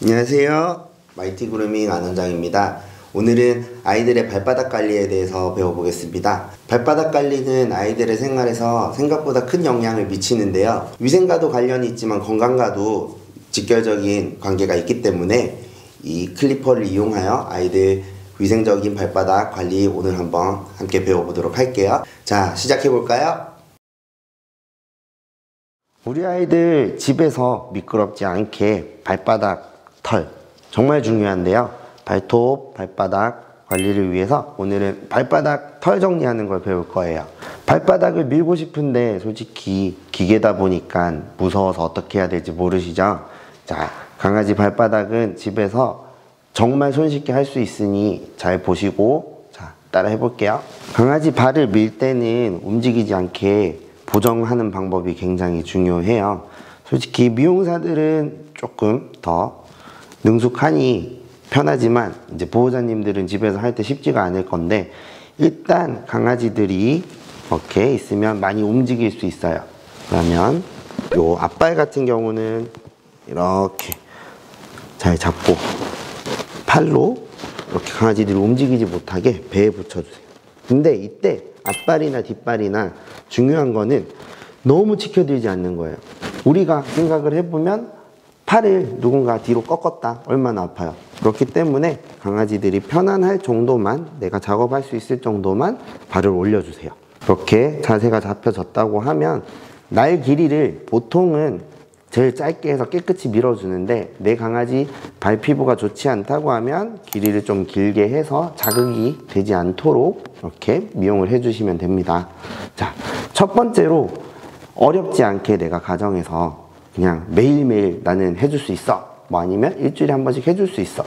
안녕하세요. 마이티 그루밍 안원장입니다. 오늘은 아이들의 발바닥 관리에 대해서 배워보겠습니다. 발바닥 관리는 아이들의 생활에서 생각보다 큰 영향을 미치는데요. 위생과도 관련이 있지만 건강과도 직결적인 관계가 있기 때문에 이 클리퍼를 이용하여 아이들 위생적인 발바닥 관리 오늘 한번 함께 배워보도록 할게요. 자, 시작해볼까요? 우리 아이들 집에서 미끄럽지 않게 발바닥 털 정말 중요한데요. 발톱, 발바닥 관리를 위해서 오늘은 발바닥 털 정리하는 걸 배울 거예요. 발바닥을 밀고 싶은데 솔직히 기계다 보니까 무서워서 어떻게 해야 될지 모르시죠? 자, 강아지 발바닥은 집에서 정말 손쉽게 할 수 있으니 잘 보시고 자, 따라 해볼게요. 강아지 발을 밀 때는 움직이지 않게 보정하는 방법이 굉장히 중요해요. 솔직히 미용사들은 조금 더 능숙하니 편하지만 이제 보호자님들은 집에서 할 때 쉽지가 않을 건데 일단 강아지들이 이렇게 있으면 많이 움직일 수 있어요. 그러면 요 앞발 같은 경우는 이렇게 잘 잡고 팔로 이렇게 강아지들이 움직이지 못하게 배에 붙여주세요. 근데 이때 앞발이나 뒷발이나 중요한 거는 너무 치켜들지 않는 거예요. 우리가 생각을 해보면 팔을 누군가 뒤로 꺾었다. 얼마나 아파요. 그렇기 때문에 강아지들이 편안할 정도만 내가 작업할 수 있을 정도만 발을 올려주세요. 그렇게 자세가 잡혀졌다고 하면 날 길이를 보통은 제일 짧게 해서 깨끗이 밀어주는데 내 강아지 발 피부가 좋지 않다고 하면 길이를 좀 길게 해서 자극이 되지 않도록 이렇게 미용을 해주시면 됩니다. 자, 첫 번째로 어렵지 않게 내가 가정에서 그냥 매일매일 나는 해줄 수 있어. 뭐 아니면 일주일에 한 번씩 해줄 수 있어.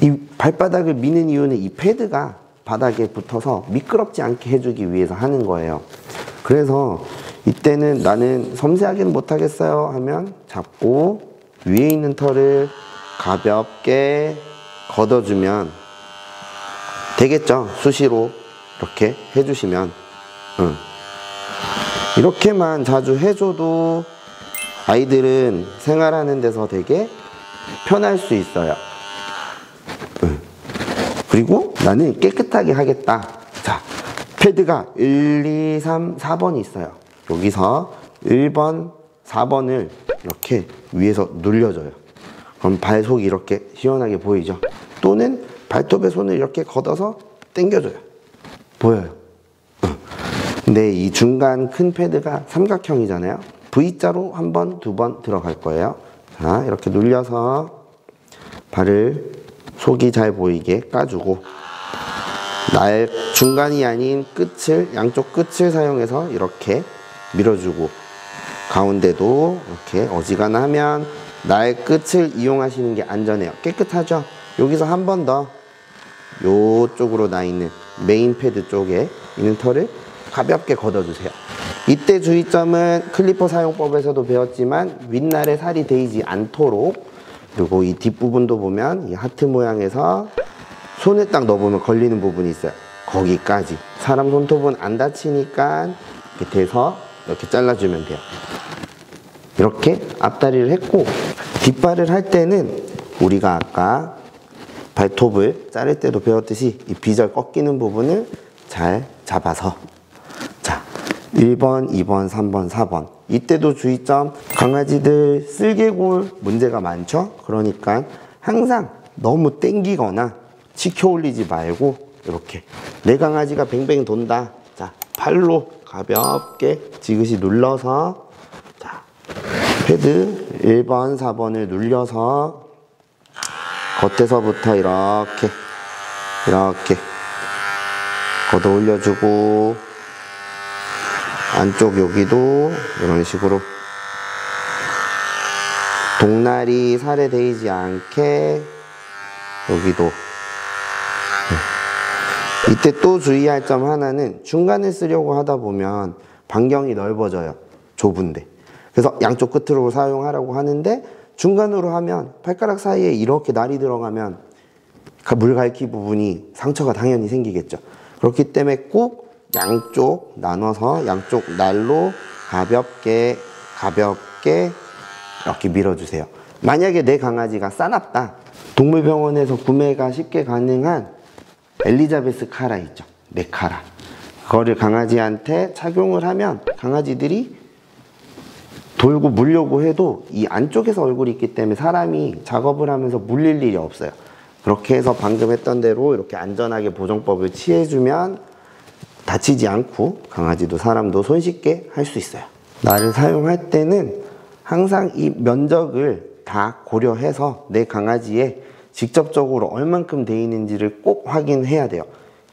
이 발바닥을 미는 이유는 이 패드가 바닥에 붙어서 미끄럽지 않게 해주기 위해서 하는 거예요. 그래서 이때는 나는 섬세하게는 못하겠어요 하면 잡고 위에 있는 털을 가볍게 걷어주면 되겠죠. 수시로 이렇게 해주시면 응. 이렇게만 자주 해줘도 아이들은 생활하는 데서 되게 편할 수 있어요. 그리고 나는 깨끗하게 하겠다. 자, 패드가 1, 2, 3, 4번이 있어요. 여기서 1번, 4번을 이렇게 위에서 눌려줘요. 그럼 발속이 이렇게 시원하게 보이죠? 또는 발톱에 손을 이렇게 걷어서 당겨줘요. 보여요. 근데 이 중간 큰 패드가 삼각형이잖아요. V자로 한 번, 두 번 들어갈 거예요. 자, 이렇게 눌려서 발을 속이 잘 보이게 까주고 날 중간이 아닌 끝을 양쪽 끝을 사용해서 이렇게 밀어주고 가운데도 이렇게 어지간하면 날 끝을 이용하시는 게 안전해요. 깨끗하죠? 여기서 한 번 더 요쪽으로 나 있는 main pad 쪽에 있는 털을 가볍게 걷어주세요. 이때 주의점은 clipper 사용법에서도 배웠지만 윗날에 살이 데이지 않도록 그리고 이 뒷부분도 보면 이 하트 모양에서 손을 딱 넣어보면 걸리는 부분이 있어요. 거기까지. 사람 손톱은 안 다치니까 이렇게 돼서 이렇게 잘라주면 돼요. 이렇게 앞다리를 했고 뒷발을 할 때는 우리가 아까 발톱을 자를 때도 배웠듯이 이 비절 꺾이는 부분을 잘 잡아서 1번, 2번, 3번, 4번. 이때도 주의점 강아지들 쓸개골 문제가 많죠? 그러니까 항상 너무 땡기거나 치켜 올리지 말고 이렇게 내 강아지가 뱅뱅 돈다. 자, 팔로 가볍게 지그시 눌러서 자, 패드 1번, 4번을 눌려서 겉에서부터 이렇게 이렇게 걷어 올려주고 안쪽 여기도 이런 식으로 동날이 살에 데이지 않게 여기도 네. 이때 또 주의할 점 하나는 중간에 쓰려고 하다 보면 반경이 넓어져요 좁은데 그래서 양쪽 끝으로 사용하라고 하는데 중간으로 하면 발가락 사이에 이렇게 날이 들어가면 그 물갈기 부분이 상처가 당연히 생기겠죠. 그렇기 때문에 꼭 양쪽 나눠서 양쪽 날로 가볍게 가볍게 이렇게 밀어주세요. 만약에 내 강아지가 싸납다. 동물병원에서 구매가 쉽게 가능한 엘리자베스 카라 있죠. 메카라. 그거를 강아지한테 착용을 하면 강아지들이 돌고 물려고 해도 이 안쪽에서 얼굴이 있기 때문에 사람이 작업을 하면서 물릴 일이 없어요. 그렇게 해서 방금 했던 대로 이렇게 안전하게 보정법을 취해주면 다치지 않고 강아지도 사람도 손쉽게 할 수 있어요. 나를 사용할 때는 항상 이 면적을 다 고려해서 내 강아지에 직접적으로 얼만큼 돼 있는지를 꼭 확인해야 돼요.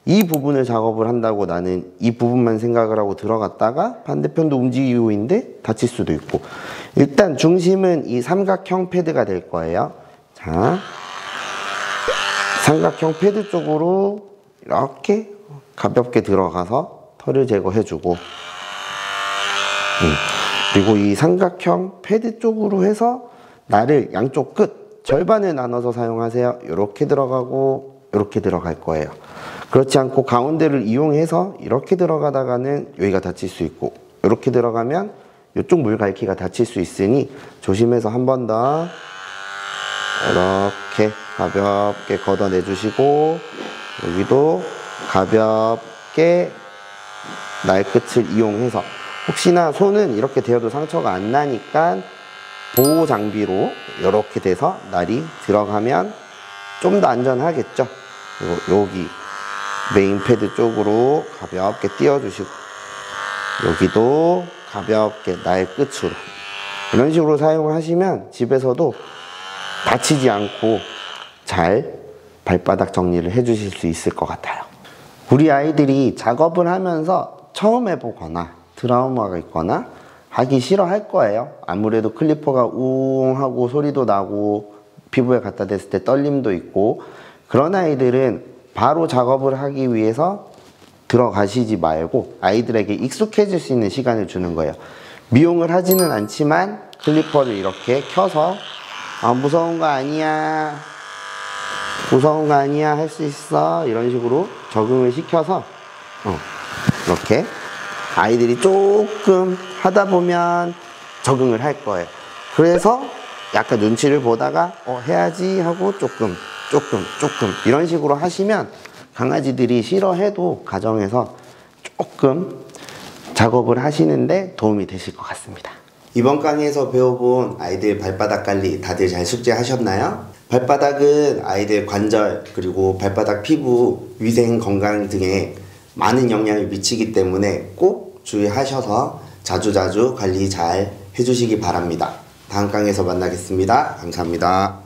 이 부분을 작업을 한다고 나는 이 부분만 생각을 하고 들어갔다가 반대편도 움직이고 있는데 다칠 수도 있고 일단 중심은 이 삼각형 패드가 될 거예요. 자, 삼각형 패드 쪽으로 이렇게 가볍게 들어가서 털을 제거해주고 음. 그리고 이 삼각형 패드 쪽으로 해서 나를 양쪽 끝 절반을 나눠서 사용하세요. 이렇게 들어가고 이렇게 들어갈 거예요. 그렇지 않고 가운데를 이용해서 이렇게 들어가다가는 여기가 다칠 수 있고 이렇게 들어가면 이쪽 물갈퀴가 다칠 수 있으니 조심해서 한 번 더 이렇게 가볍게 걷어내 주시고 여기도 가볍게 날 끝을 이용해서 혹시나 손은 이렇게 되어도 상처가 안 나니까 보호 장비로 이렇게 돼서 날이 들어가면 좀 더 안전하겠죠. 그리고 여기 메인 패드 쪽으로 가볍게 띄워주시고 여기도 가볍게 날 끝으로 이런 식으로 사용을 하시면 집에서도 다치지 않고 잘 발바닥 정리를 해 주실 수 있을 것 같아요. 우리 아이들이 작업을 하면서 처음 해보거나 트라우마가 있거나 하기 싫어할 거예요. 아무래도 클리퍼가 우웅 하고 소리도 나고 피부에 갖다 댔을 때 떨림도 있고 그런 아이들은 바로 작업을 하기 위해서 들어가시지 말고 아이들에게 익숙해질 수 있는 시간을 주는 거예요. 미용을 하지는 않지만 클리퍼를 이렇게 켜서 아 무서운 거 아니야 무서운 거 아니야 할 수 있어 이런 식으로 적응을 시켜서 어, 이렇게 아이들이 조금 하다 보면 적응을 할 거예요. 그래서 약간 눈치를 보다가 어, 해야지 하고 조금 조금 조금 이런 식으로 하시면 강아지들이 싫어해도 가정에서 조금 작업을 하시는데 도움이 되실 것 같습니다. 이번 강의에서 배워본 아이들 발바닥 관리 다들 잘 숙제하셨나요? 발바닥은 아이들 관절 그리고 발바닥 피부 위생 건강 등에 많은 영향을 미치기 때문에 꼭 주의하셔서 자주자주 관리 잘 해주시기 바랍니다. 다음 강의에서 만나겠습니다. 감사합니다.